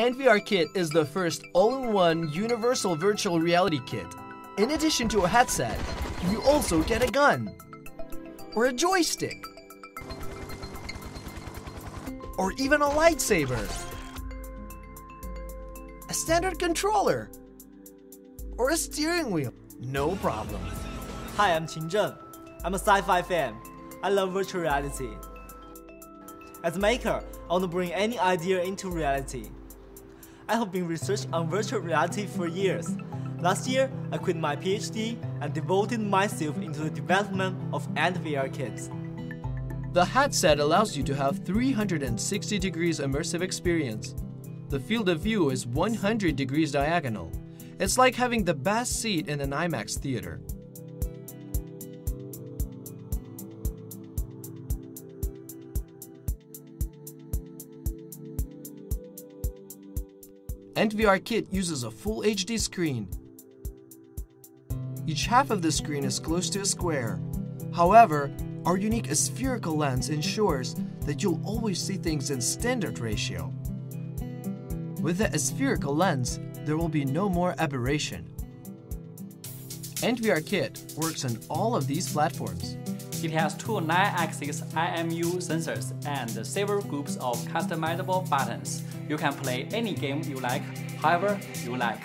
ANTVR Kit is the first all-in-one universal virtual reality kit. In addition to a headset, you also get a gun, or a joystick, or even a lightsaber, a standard controller, or a steering wheel. No problem. Hi, I'm Qin Zheng. I'm a sci-fi fan. I love virtual reality. As a maker, I want to bring any idea into reality. I have been researching on virtual reality for years. Last year, I quit my PhD and devoted myself into the development of ANTVR kits. The headset allows you to have 360 degrees immersive experience. The field of view is 100 degrees diagonal. It's like having the best seat in an IMAX theater. ANTVR Kit uses a full HD screen. Each half of the screen is close to a square. However, our unique spherical lens ensures that you'll always see things in standard ratio. With the spherical lens, there will be no more aberration. ANTVR Kit works on all of these platforms. It has two 9-axis IMU sensors and several groups of customizable buttons. You can play any game you like, however you like.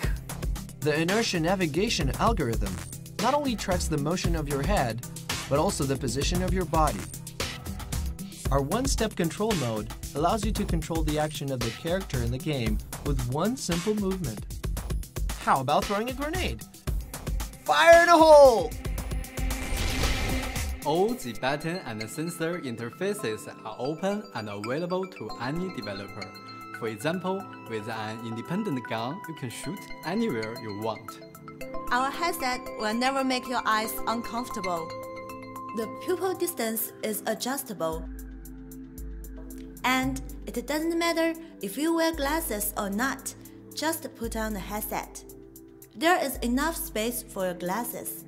The inertia navigation algorithm not only tracks the motion of your head, but also the position of your body. Our one-step control mode allows you to control the action of the character in the game with one simple movement. How about throwing a grenade? Fire in a hole! All the button and sensor interfaces are open and available to any developer. For example, with an independent gun, you can shoot anywhere you want. Our headset will never make your eyes uncomfortable. The pupil distance is adjustable. And it doesn't matter if you wear glasses or not, just put on the headset. There is enough space for your glasses.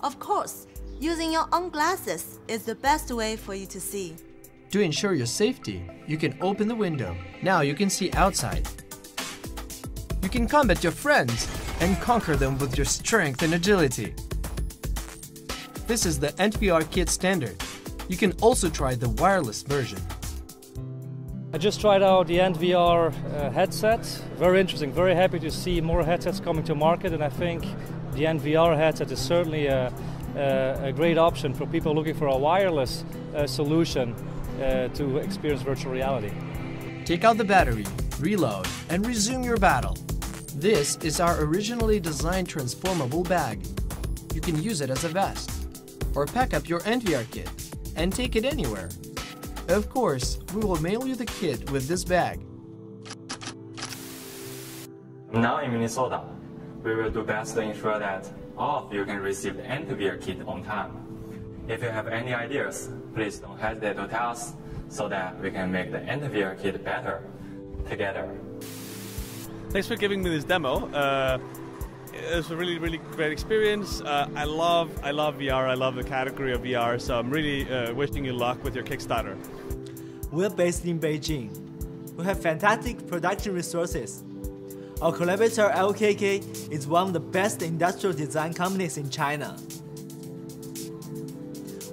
Of course, Using your own glasses is the best way for you to see. To ensure your safety, you can open the window. Now you can see outside. You can combat your friends and conquer them with your strength and agility. This is the ANTVR Kit Standard. You can also try the wireless version. I just tried out the ANTVR uh, headset. Very interesting. Very happy to see more headsets coming to market, and I think the ANTVR headset is certainly a uh, a great option for people looking for a wireless uh, solution uh, to experience virtual reality. Take out the battery, reload, and resume your battle. This is our originally designed transformable bag. You can use it as a vest, or pack up your ANTVR kit and take it anywhere. Of course, we will mail you the kit with this bag. Now in Minnesota, we will do best to ensure that all of you can receive the ANTVR kit on time. If you have any ideas, please don't hesitate to tell us so that we can make the ANTVR kit better together. Thanks for giving me this demo. Uh, it was a really, really great experience. Uh, I love, I love VR. I love the category of VR. So I'm really uh, wishing you luck with your Kickstarter. We're based in Beijing. We have fantastic production resources our collaborator LKK is one of the best industrial design companies in China.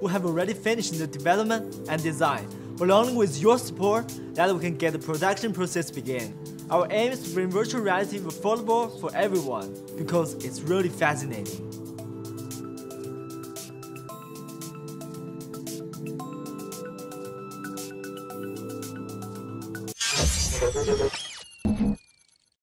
We have already finished the development and design, but only with your support that we can get the production process begin. Our aim is to bring virtual reality affordable for everyone because it's really fascinating.